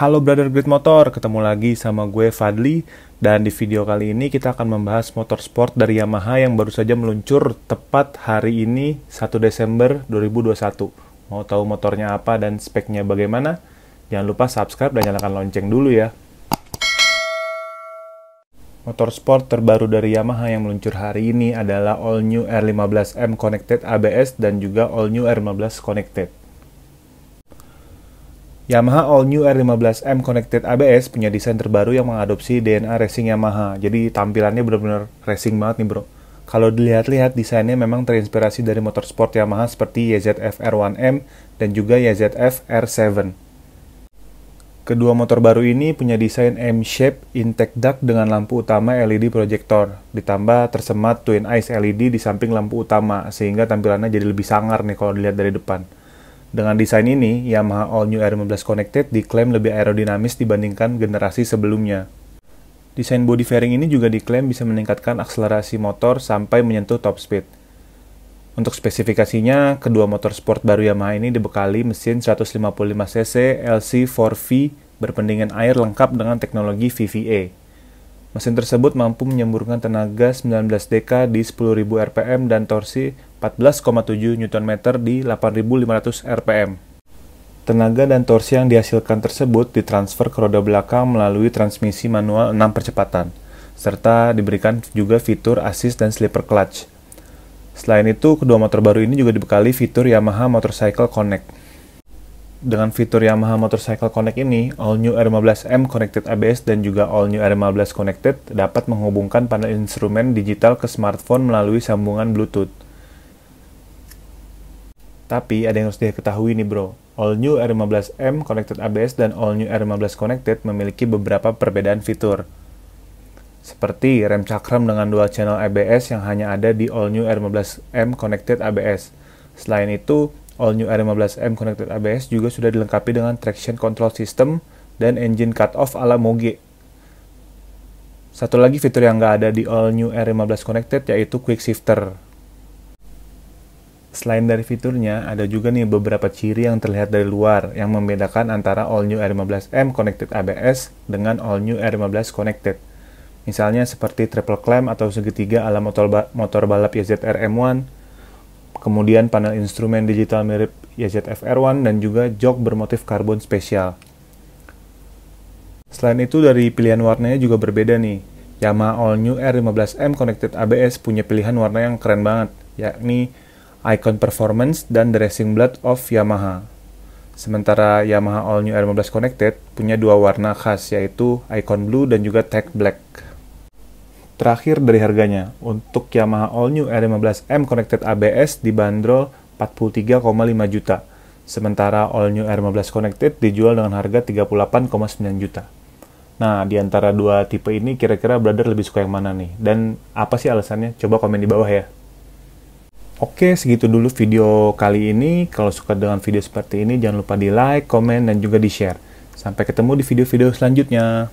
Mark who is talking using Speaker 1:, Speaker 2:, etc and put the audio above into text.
Speaker 1: Halo brother Grid Motor, ketemu lagi sama gue Fadli dan di video kali ini kita akan membahas motorsport dari Yamaha yang baru saja meluncur tepat hari ini 1 Desember 2021. Mau tahu motornya apa dan speknya bagaimana? Jangan lupa subscribe dan nyalakan lonceng dulu ya. Motorsport terbaru dari Yamaha yang meluncur hari ini adalah All New R15M Connected ABS dan juga All New R15 Connected. Yamaha All New R15M Connected ABS punya desain terbaru yang mengadopsi DNA racing Yamaha. Jadi tampilannya benar-benar racing banget nih bro. Kalau dilihat-lihat desainnya memang terinspirasi dari motorsport Yamaha seperti YZF R1M dan juga YZF R7. Kedua motor baru ini punya desain M-shape intake duct dengan lampu utama LED proyektor, ditambah tersemat twin eyes LED di samping lampu utama, sehingga tampilannya jadi lebih sangar nih kalau dilihat dari depan. Dengan desain ini, Yamaha All New R15 Connected diklaim lebih aerodinamis dibandingkan generasi sebelumnya. Desain body fairing ini juga diklaim bisa meningkatkan akselerasi motor sampai menyentuh top speed. Untuk spesifikasinya, kedua motor sport baru Yamaha ini dibekali mesin 155cc LC4V berpendingin air lengkap dengan teknologi VVA. Mesin tersebut mampu menyemburkan tenaga 19 dk di 10.000 rpm dan torsi 14,7 Nm di 8.500 rpm. Tenaga dan torsi yang dihasilkan tersebut ditransfer ke roda belakang melalui transmisi manual 6 percepatan, serta diberikan juga fitur assist dan slipper clutch. Selain itu, kedua motor baru ini juga dibekali fitur Yamaha Motorcycle Connect. Dengan fitur Yamaha Motorcycle Connect ini, All New R15M Connected ABS dan juga All New R15 Connected dapat menghubungkan panel instrumen digital ke smartphone melalui sambungan Bluetooth. Tapi ada yang harus diketahui nih bro, All New R15M Connected ABS dan All New R15 Connected memiliki beberapa perbedaan fitur. Seperti rem cakram dengan dual channel ABS yang hanya ada di All New R15M Connected ABS. Selain itu, All New R15M Connected ABS juga sudah dilengkapi dengan traction control system dan engine cut-off ala Moge. Satu lagi fitur yang nggak ada di All New R15 Connected yaitu Quick Shifter. Selain dari fiturnya, ada juga nih beberapa ciri yang terlihat dari luar yang membedakan antara All New R15M Connected ABS dengan All New R15 Connected. Misalnya seperti triple clamp atau segitiga ala motor, ba motor balap YZR M1, kemudian panel instrumen digital mirip YZF R1 dan juga jok bermotif karbon spesial. Selain itu dari pilihan warnanya juga berbeda nih. Yamaha All New R15M Connected ABS punya pilihan warna yang keren banget, yakni Icon Performance dan The Racing Blood of Yamaha. Sementara Yamaha All New R15 Connected punya dua warna khas yaitu Icon Blue dan juga Tech Black. Terakhir dari harganya, untuk Yamaha All New R15M Connected ABS dibanderol 43,5 juta, sementara All New R15 Connected dijual dengan harga 38,9 juta. Nah, di antara dua tipe ini kira-kira brother lebih suka yang mana nih? Dan apa sih alasannya? Coba komen di bawah ya. Oke, segitu dulu video kali ini. Kalau suka dengan video seperti ini, jangan lupa di like, komen, dan juga di share. Sampai ketemu di video-video selanjutnya.